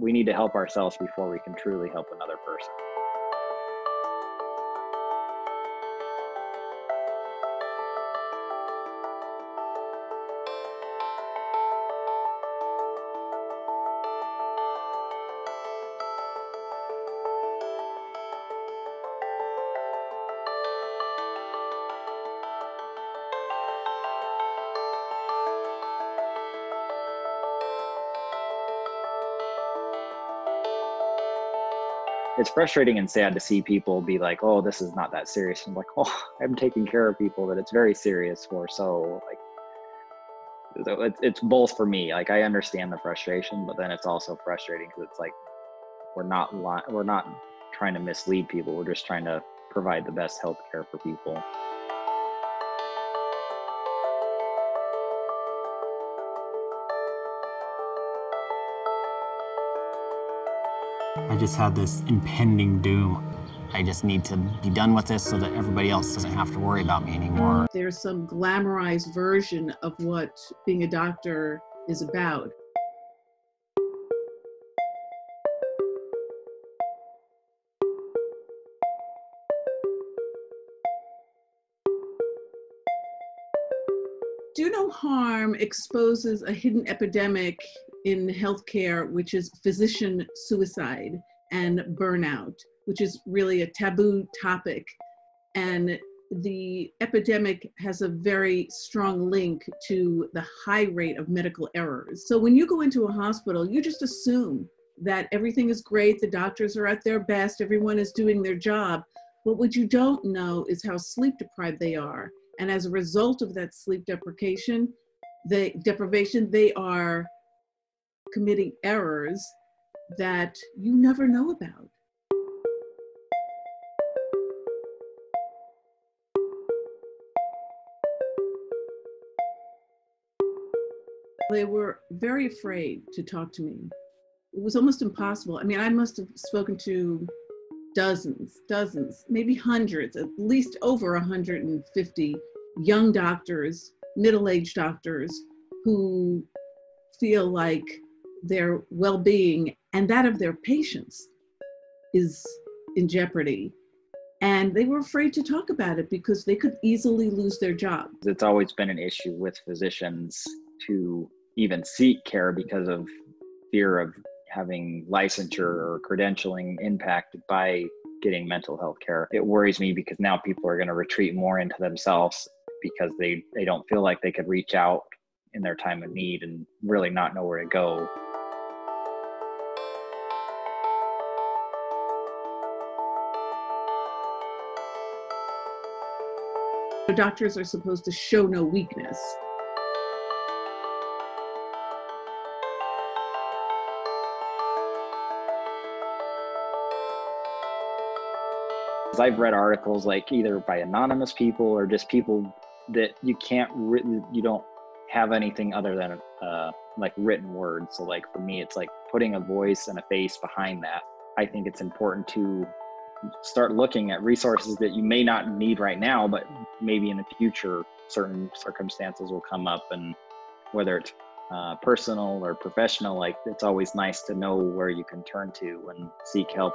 We need to help ourselves before we can truly help another person. It's frustrating and sad to see people be like, "Oh, this is not that serious." I'm like, "Oh, I'm taking care of people that it's very serious for." So like, it's both for me. Like I understand the frustration, but then it's also frustrating because it's like we're not li- we're not trying to mislead people. We're just trying to provide the best health care for people. I just had this impending doom. I just need to be done with this so that everybody else doesn't have to worry about me anymore. There's some glamorized version of what being a doctor is about. Do No Harm exposes a hidden epidemic in healthcare, which is physician suicide and burnout, which is really a taboo topic. And the epidemic has a very strong link to the high rate of medical errors. So when you go into a hospital, you just assume that everything is great, the doctors are at their best, everyone is doing their job. But what you don't know is how sleep deprived they are. And as a result of that sleep deprivation, the deprivation, they are committing errors that you never know about. They were very afraid to talk to me. It was almost impossible. I mean, I must have spoken to dozens, dozens, maybe hundreds, at least over 150 young doctors, middle aged doctors who feel like their well being and that of their patients is in jeopardy. And they were afraid to talk about it because they could easily lose their job. It's always been an issue with physicians to even seek care because of fear of having licensure or credentialing impacted by getting mental health care. It worries me because now people are going to retreat more into themselves because they, they don't feel like they could reach out in their time of need and really not know where to go. Doctors are supposed to show no weakness. I've read articles like either by anonymous people or just people that you can't you don't have anything other than uh, like written words. So like for me, it's like putting a voice and a face behind that. I think it's important to start looking at resources that you may not need right now, but maybe in the future, certain circumstances will come up, and whether it's uh, personal or professional, like it's always nice to know where you can turn to and seek help.